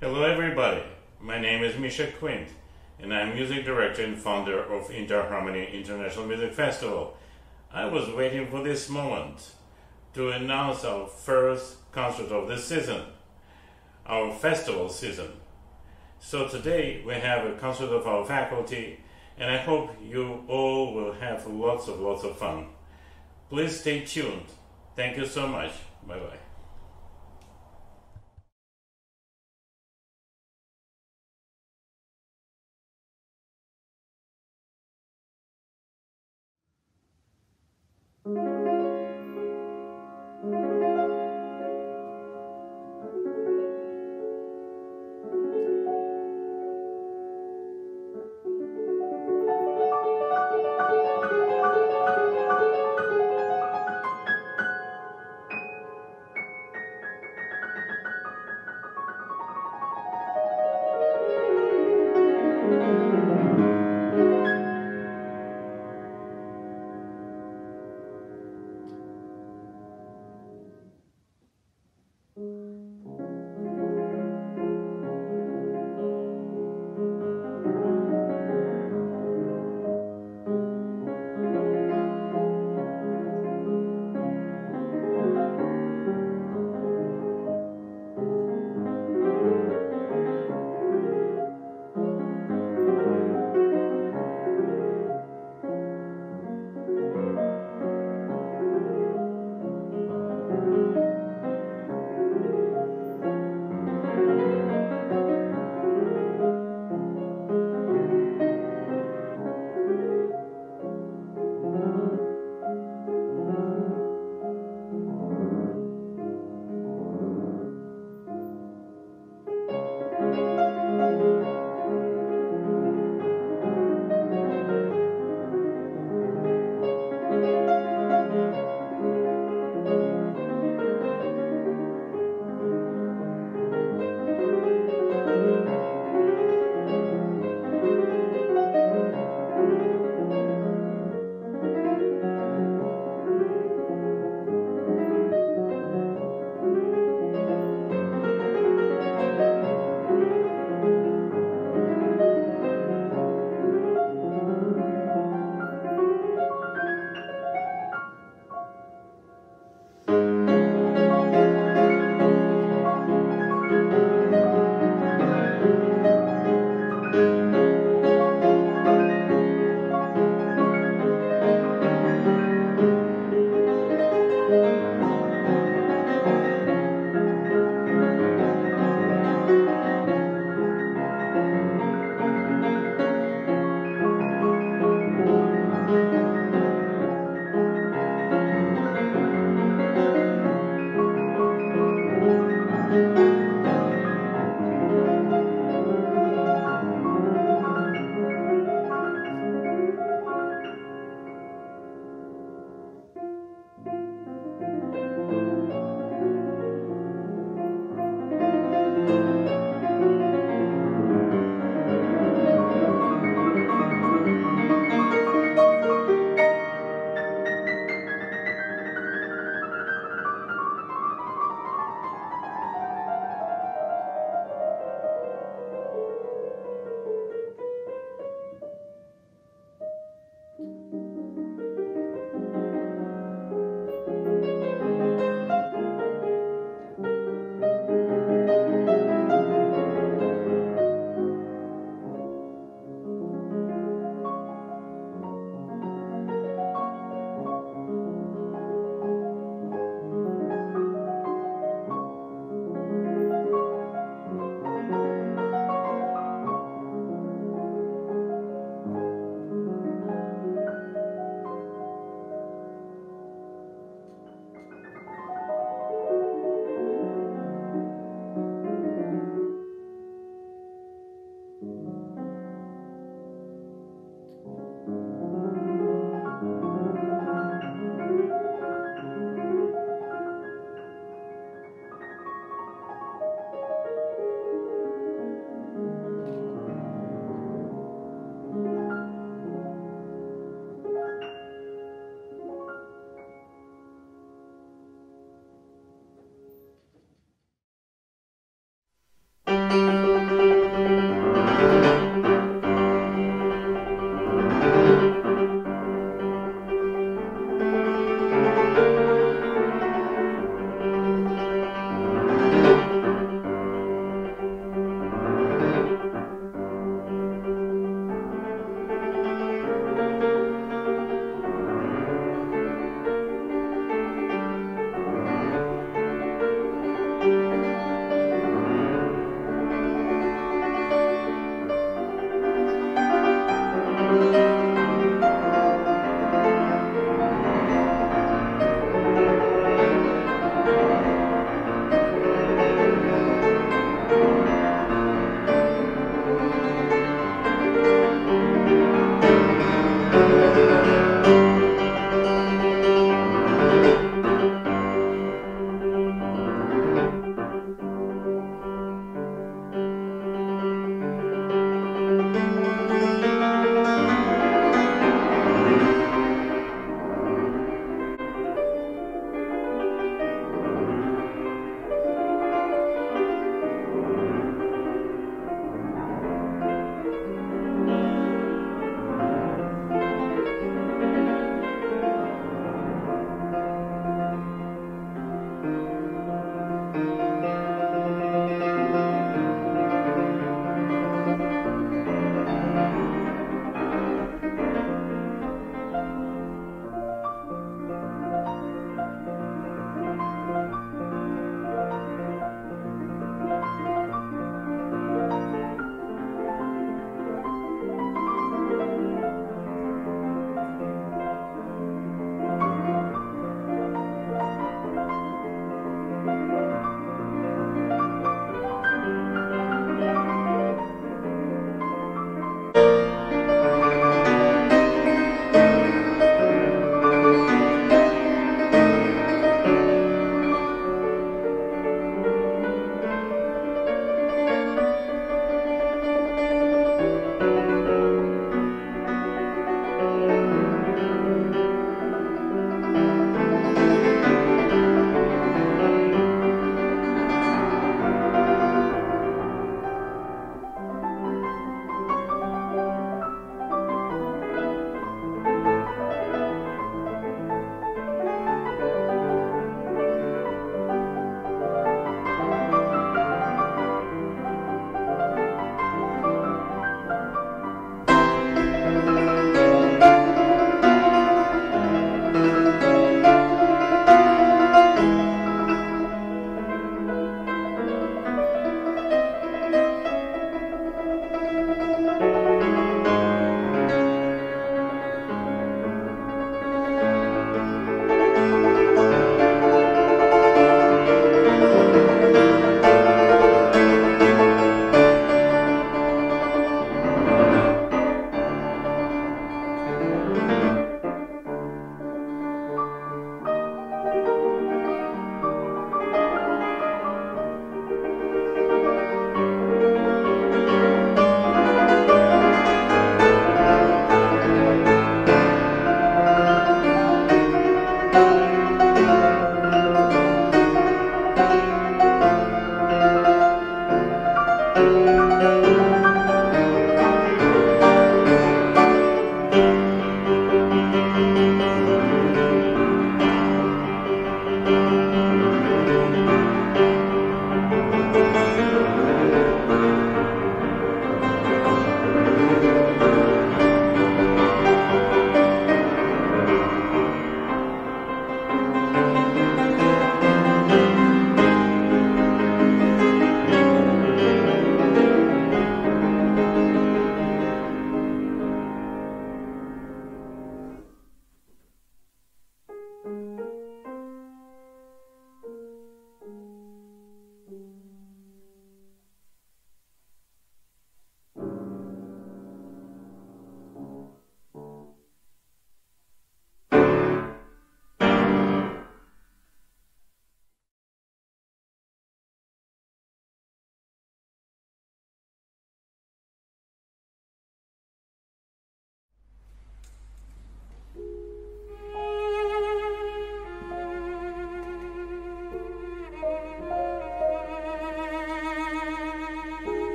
Hello, everybody. My name is Misha Quint, and I'm music director and founder of Interharmony International Music Festival. I was waiting for this moment to announce our first concert of the season, our festival season. So today we have a concert of our faculty, and I hope you all will have lots of lots of fun. Please stay tuned. Thank you so much. Bye bye.